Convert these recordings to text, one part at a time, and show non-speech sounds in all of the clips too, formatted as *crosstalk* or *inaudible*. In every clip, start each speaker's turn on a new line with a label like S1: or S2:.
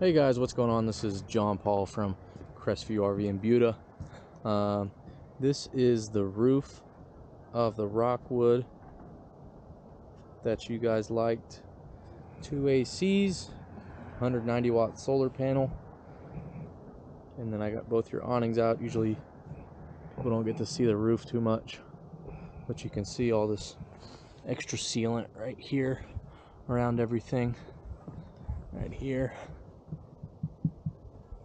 S1: Hey guys, what's going on? This is John Paul from Crestview RV in Buda. Um, this is the roof of the Rockwood that you guys liked. Two ACs, 190 watt solar panel, and then I got both your awnings out. Usually people don't get to see the roof too much, but you can see all this extra sealant right here around everything. Right here.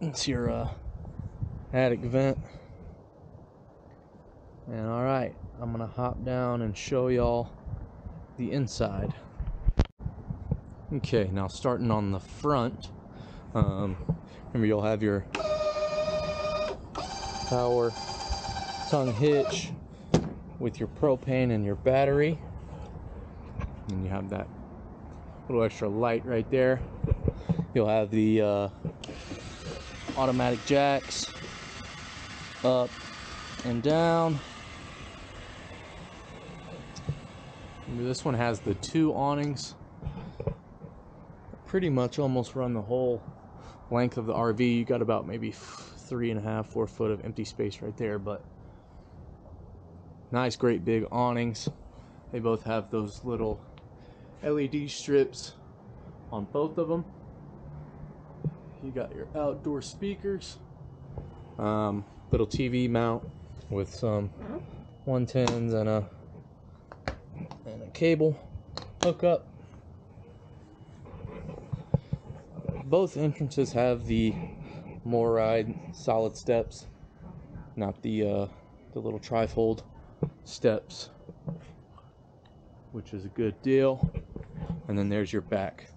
S1: It's your uh, attic vent. And alright, I'm gonna hop down and show y'all the inside. Okay, now starting on the front, um, remember you'll have your power tongue hitch with your propane and your battery. And you have that little extra light right there. You'll have the uh, automatic jacks up and down. This one has the two awnings. Pretty much almost run the whole length of the RV. You got about maybe three and a half, four foot of empty space right there, but nice, great big awnings. They both have those little LED strips on both of them. You got your outdoor speakers, um, little TV mount with some 110s and a and a cable hookup. Both entrances have the MORryde solid steps, not the uh, the little trifold steps, which is a good deal. And then there's your back.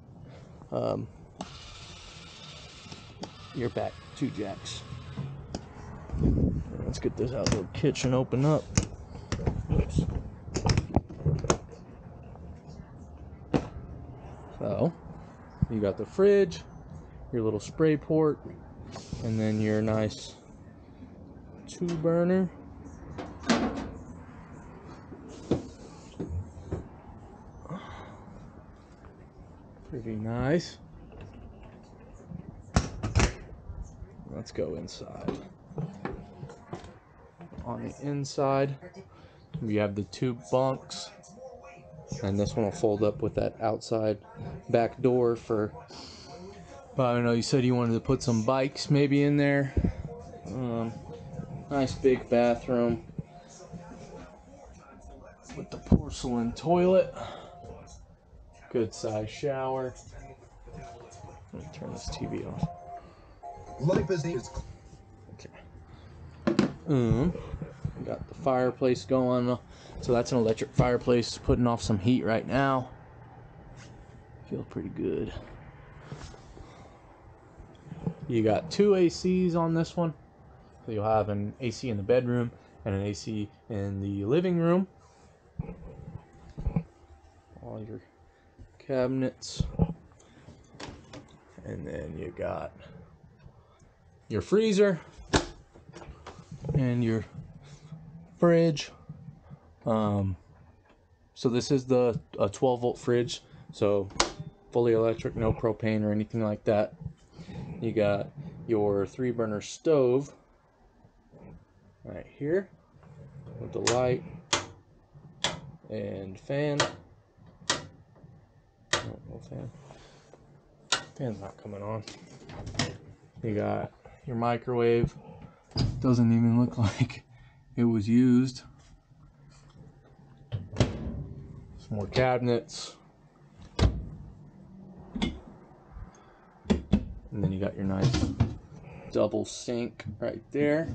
S1: Um, your back two jacks. Let's get this outdoor kitchen open up. Oops. So, you got the fridge, your little spray port, and then your nice two burner. Pretty nice. Let's go inside. On the inside, we have the two bunks. And this one will fold up with that outside back door for. But I don't know, you said you wanted to put some bikes maybe in there. Um, nice big bathroom with the porcelain toilet. Good size shower. Let me turn this TV off.
S2: Life is easy.
S1: Okay. Um, got the fireplace going. So that's an electric fireplace putting off some heat right now. Feel pretty good. You got two ACs on this one. So you'll have an AC in the bedroom and an AC in the living room. All your cabinets. And then you got your freezer and your fridge. Um, so this is the a 12 volt fridge, so fully electric, no propane or anything like that. You got your three burner stove right here with the light and fan. Oh, no fan. Fan's not coming on. You got your microwave. Doesn't even look *laughs* like it was used. Some more cabinets. And then you got your nice double sink right there.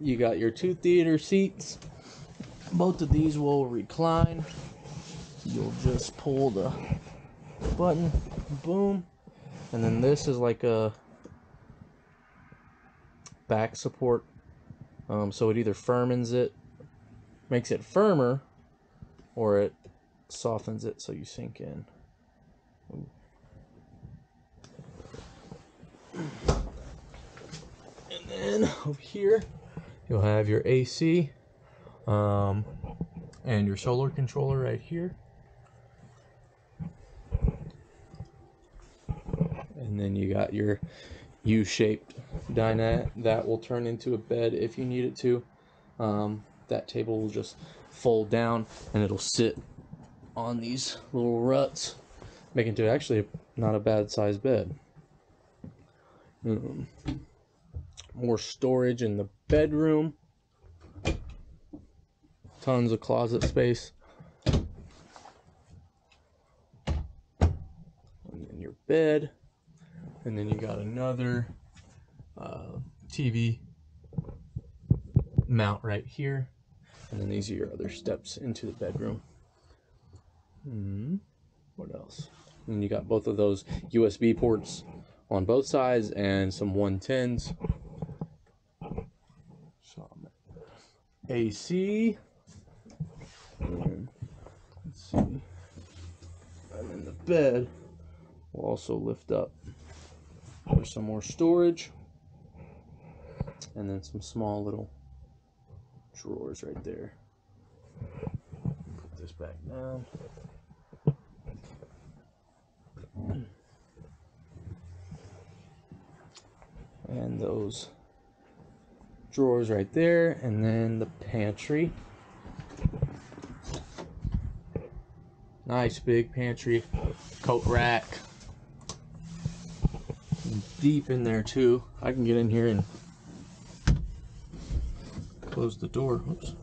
S1: You got your two theater seats. Both of these will recline. You'll just pull the button, boom. And then this is like a back support. Um, so it either firmens it, makes it firmer, or it softens it so you sink in. Ooh. And then over here, you'll have your AC um, and your solar controller right here. And then you got your U-shaped dinette that will turn into a bed if you need it to. Um, that table will just fold down and it'll sit on these little ruts, making it actually not a bad sized bed. Um, more storage in the bedroom. Tons of closet space. And then your bed. And then you got another uh, TV mount right here. And then these are your other steps into the bedroom. Hmm. What else? And you got both of those USB ports on both sides and some 110s. Some AC. Let's see. And then the bed will also lift up for some more storage. And then some small little drawers right there. Put this back down. And those drawers right there, and then the pantry. Nice big pantry, coat rack. Deep in there too. I can get in here and close the door. Oops.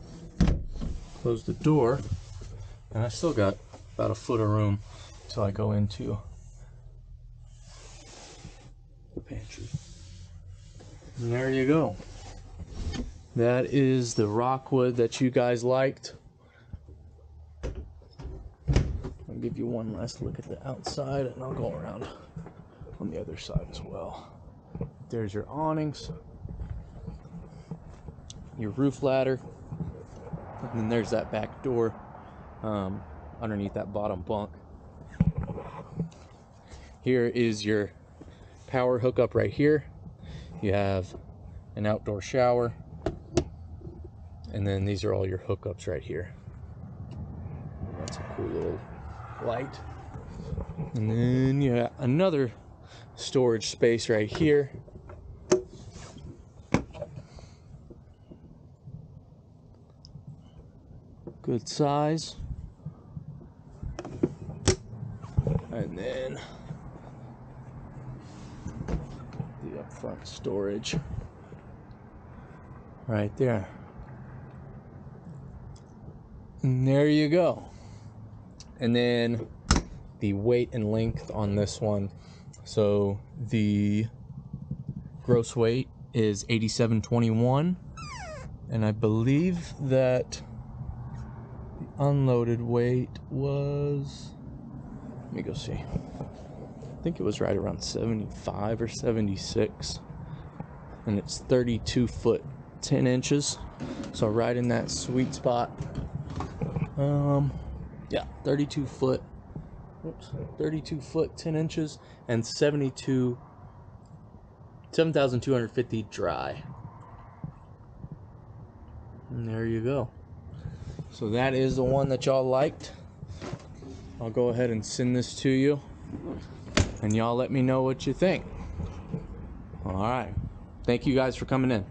S1: Close the door. And I still got about a foot of room till I go into the pantry. And there you go. That is the rockwood that you guys liked. I'll give you one last look at the outside and I'll go around on the other side as well. There's your awnings, your roof ladder, and then there's that back door um, underneath that bottom bunk. Here is your power hookup right here. You have an outdoor shower, and then these are all your hookups right here. That's a cool little light. And then you got another storage space right here. Good size. And then the upfront storage right there. And there you go. And then the weight and length on this one. So the gross weight is 8721 and I believe that the unloaded weight was let me go see. I think it was right around 75 or 76 and it's 32 foot 10 inches so right in that sweet spot um yeah 32 foot oops 32 foot 10 inches and 72 7250 dry. And there you go. So that is the one that y'all liked. I'll go ahead and send this to you and y'all let me know what you think. All right. Thank you guys for coming in